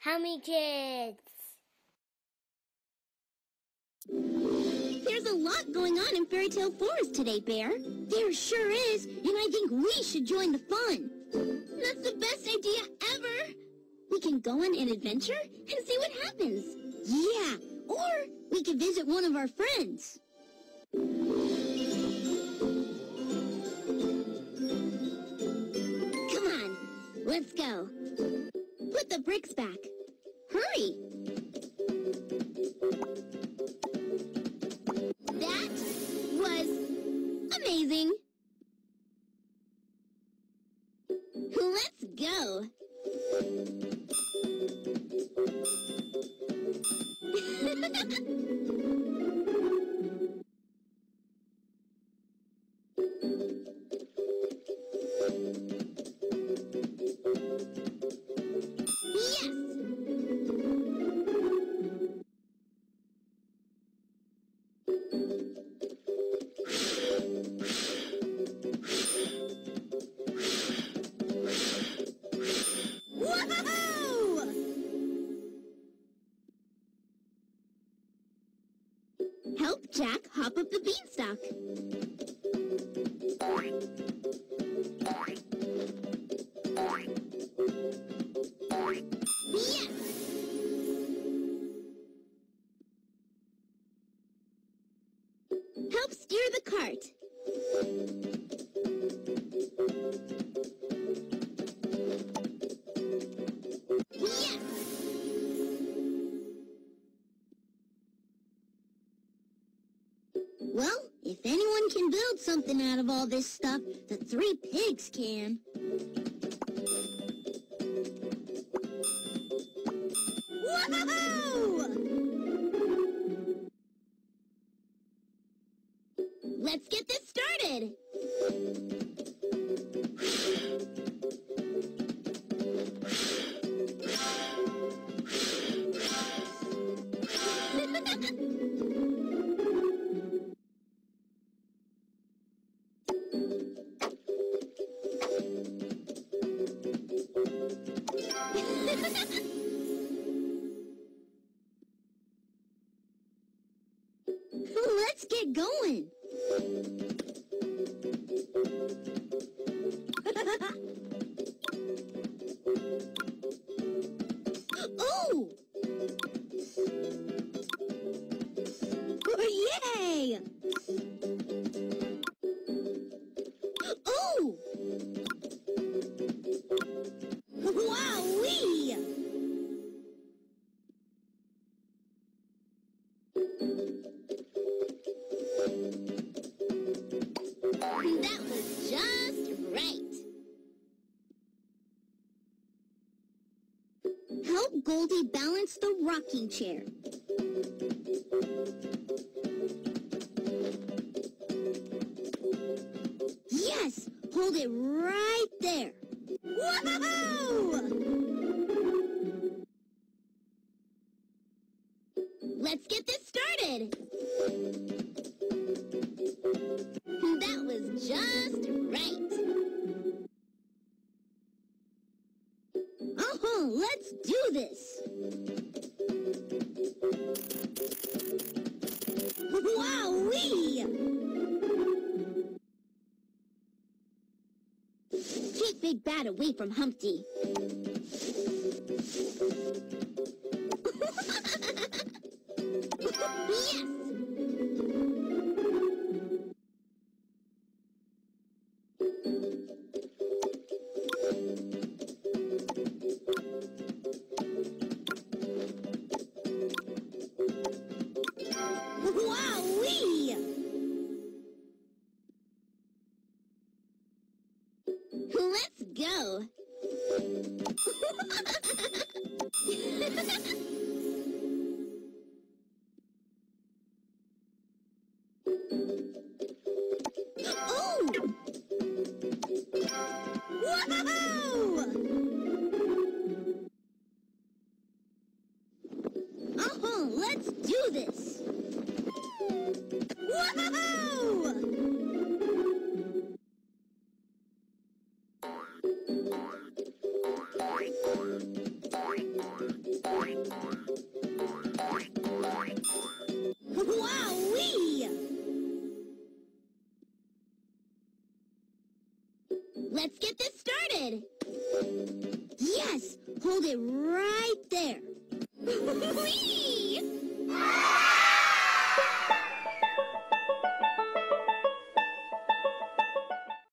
Hammy Kids. There's a lot going on in Fairy Tale Forest today, Bear. There sure is, and I think we should join the fun. That's the best idea ever. We can go on an adventure and see what happens. Yeah, or we can visit one of our friends. Come on, let's go. The bricks back. Hurry! That was amazing. Let's go. Jack hop up the beanstalk. Yes! Help steer the cart. Well, if anyone can build something out of all this stuff, the three pigs can. Let's get this started! Let's going! oh! Yay! Oh! Wowee! Help Goldie balance the rocking chair. Yes! Hold it right there. Let's get this started. That was just right. Uh-huh, let's do this. Wowee! Keep Big Bad away from Humpty. yes! Let's go. oh! Let's do this. Let's get this started. Yes, hold it right there. Whee!